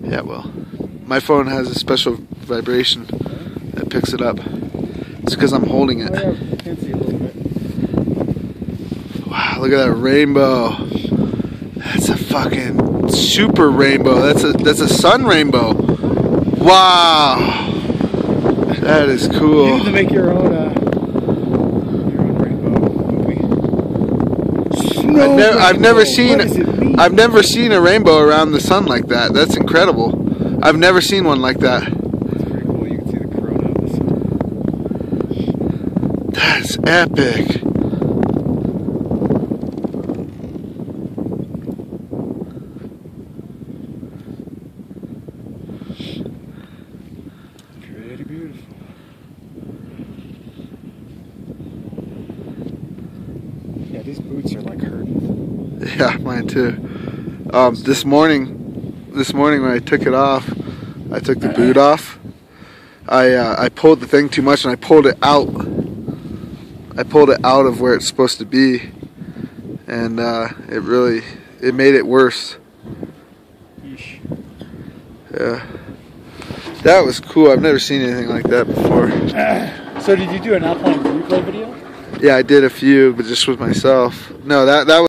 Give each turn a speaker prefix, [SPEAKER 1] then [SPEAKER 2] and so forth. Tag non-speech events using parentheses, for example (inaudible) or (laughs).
[SPEAKER 1] Yeah, well, my phone has a special vibration that picks it up. It's because I'm holding it.
[SPEAKER 2] Oh, yeah, you see a little bit.
[SPEAKER 1] Wow, look at that rainbow. That's a fucking super rainbow. That's a that's a sun rainbow. Wow. That is
[SPEAKER 2] You
[SPEAKER 1] cool.
[SPEAKER 2] need to make your own, uh, your own rainbow movie. Snow
[SPEAKER 1] I've never, I've never seen
[SPEAKER 2] What does it mean?
[SPEAKER 1] I've never seen a rainbow around the sun like that. That's incredible. I've never seen one like that.
[SPEAKER 2] That's, pretty cool. You can see the corona of the sun.
[SPEAKER 1] That's epic.
[SPEAKER 2] Pretty beautiful. Yeah, these boots are like hurting. (laughs)
[SPEAKER 1] Yeah, mine too. Um, this morning, this morning when I took it off, I took the boot off. I uh, I pulled the thing too much and I pulled it out. I pulled it out of where it's supposed to be, and uh, it really it made it worse.
[SPEAKER 2] Yeesh.
[SPEAKER 1] Yeah, that was cool. I've never seen anything like that before. (clears throat)
[SPEAKER 2] So did you do an Alpine replay video?
[SPEAKER 1] Yeah, I did a few, but just with myself. No, that that was.